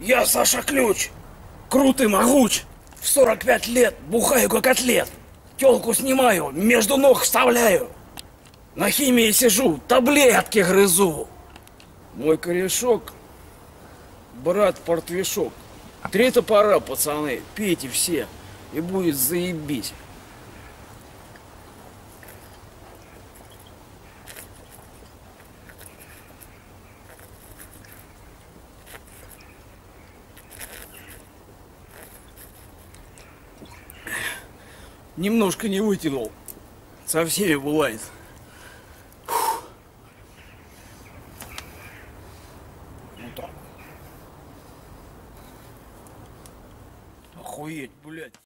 Я Саша Ключ. Крут и могуч. В 45 лет бухаю как атлет. Телку снимаю, между ног вставляю. На химии сижу, таблетки грызу. Мой корешок, брат Портвишок. Три топора, пацаны, пейте все, и будет заебись. Немножко не вытянул. Со всеми бывает. Фух. Вот так. Охуеть, блядь.